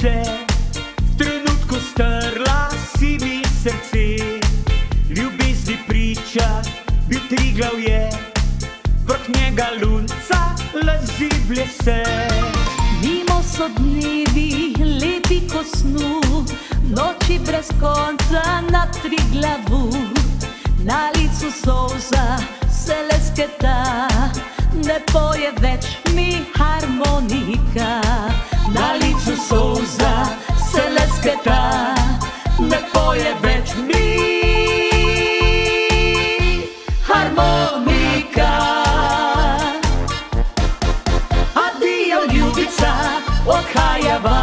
se v trenutku strla si mi srce. Ljubezni priča, bil triglav je, vrh njega lunca laži blese. Mimo so dnevi, lepi ko snu, noči brez konca na tri glavu. Na licu solza se lesketa, ne poje več mi harmonika. Na licu 我开呀吧。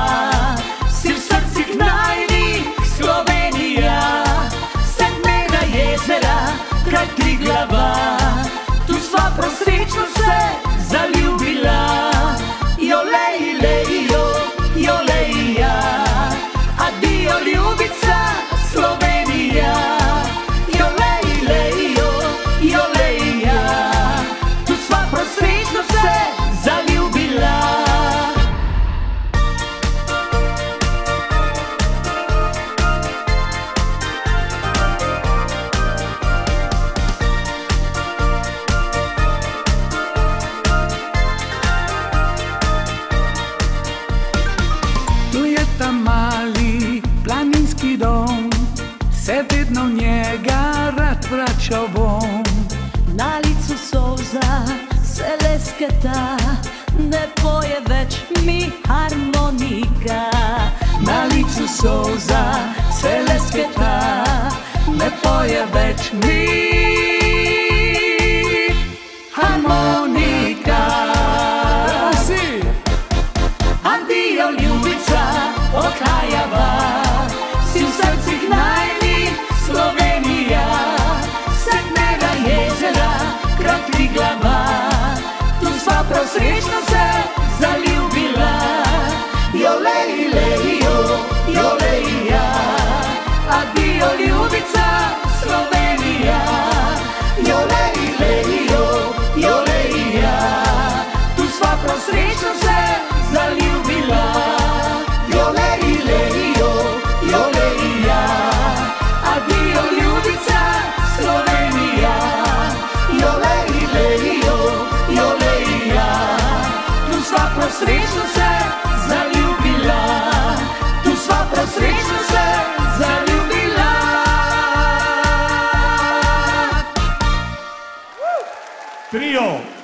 Se vedno v njega rad vračal bom. Na licu solza se lesketa, ne poje več mi harmonika. Na licu solza se lesketa, ne poje več mi harmonika. Galileo, Joleija, a dio ljubica Slovenija. Trío.